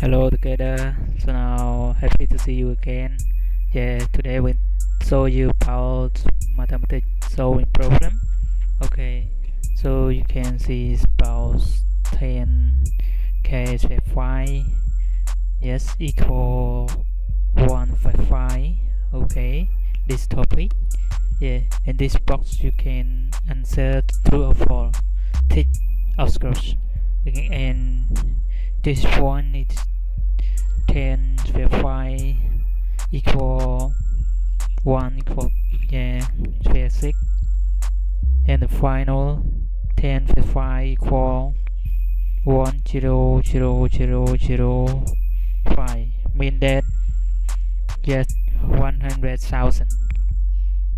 hello together. So now happy to see you again. Yeah today we show you about mathematics solving problem. Okay so you can see about 10 k square 5 yes equal 155 okay this topic. Yeah in this box you can answer true or false. Tick of course okay, and this one is 10 square 5 equal 1 equal yeah square 6 and the final 10 square 5 equal 1 0 0 0 0 5 mean that yes 100,000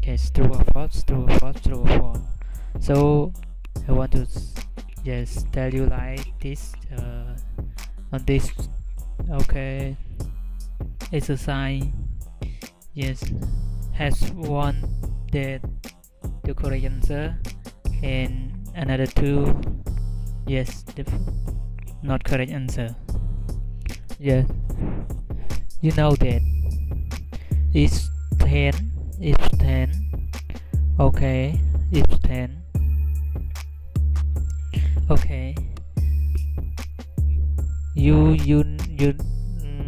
okay it's true or false true or false true or false. So I want to just tell you like this uh, on this okay. It's a sign. Yes. Has one that the correct answer. And another two. Yes the not correct answer. Yes you know that. It's 10 it's 10 okay. It's 10 okay you you you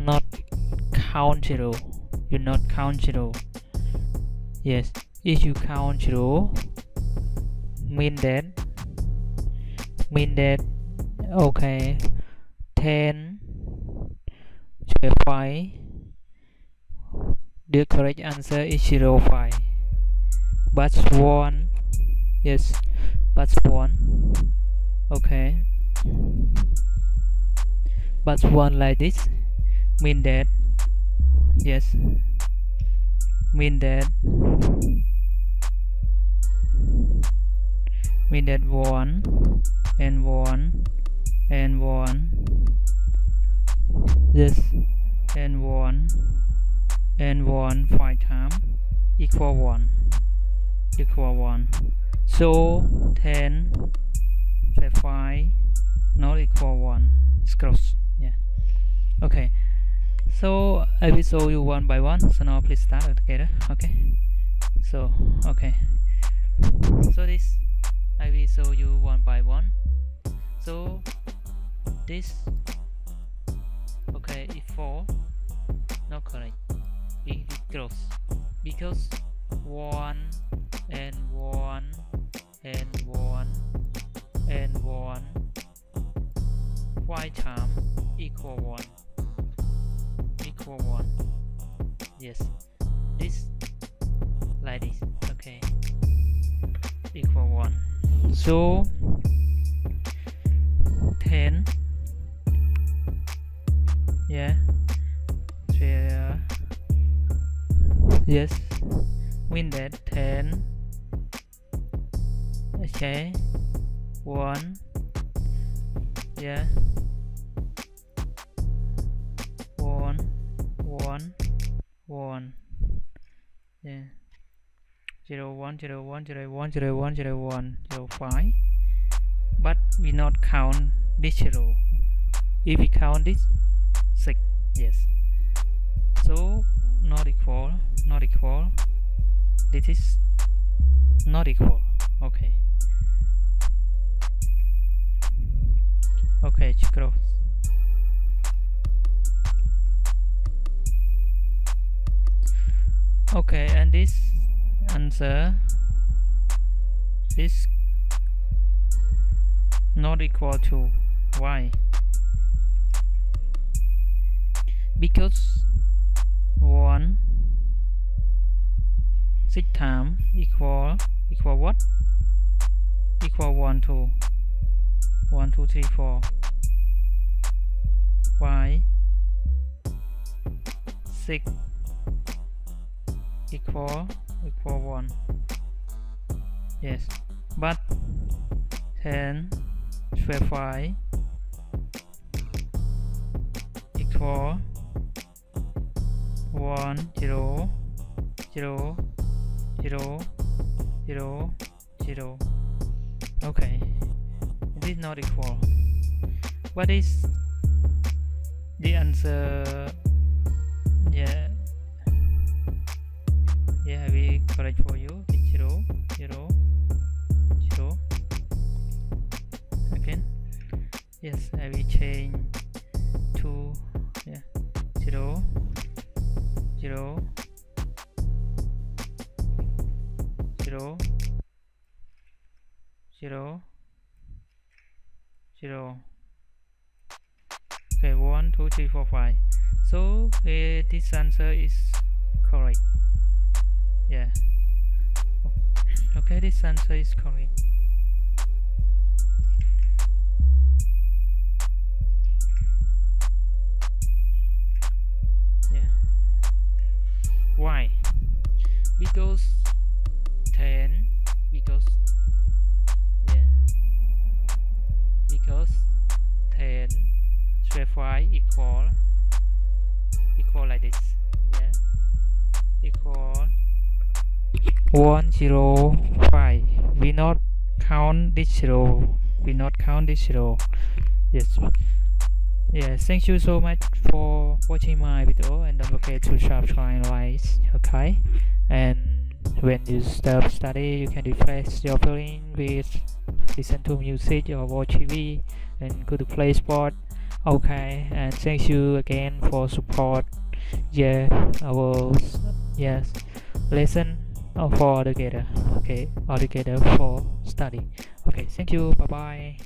not count zero. You not count zero. Yes. If you count zero mean that mean that okay. 10 5 the correct answer is 0 5 but 1 yes. But 1 okay but one like this mean that yes mean that mean that one and one and one this and one and one five times equal one equal one. So 10 5 not equal 1 it's close. yeah okay. So I will show you one by one. So now please start together. Okay. So okay. So this I will show you one by one. So this okay if 4 not correct. It close because 1 and 1 and 1 and 1 y time equal 1 equal 1 yes. This like this. Okay. Equal 1 so 10 yeah. Yeah yes. Win that. 10 okay. One. Yeah one one. Yeah. Zero one zero one zero one zero one zero one zero five. But we not count this zero. If we count this six yes. So not equal not equal. This is not equal. Okay. Okay cross okay and this answer is not equal to y. Because 1 6 time equal equal what? Equal 1 2 1 2 3 4 y 6 equal equal 1 yes. But 10 square 5 equal 1 0 0 0 0 0 okay. It is not equal. What is the answer zero zero. Okay one two three four five. So uh, this answer is correct. Yeah. Okay this answer is correct 105 we not count this zero we not count this zero yes. Yes thank you so much for watching my video and don't forget to subscribe like okay? And when you stop study you can refresh your feeling with listen to music or watch tv and go to play sport okay? And thank you again for support. Yeah i will yes. Lesson Oh, for all together okay together for study. Okay thank you. Bye bye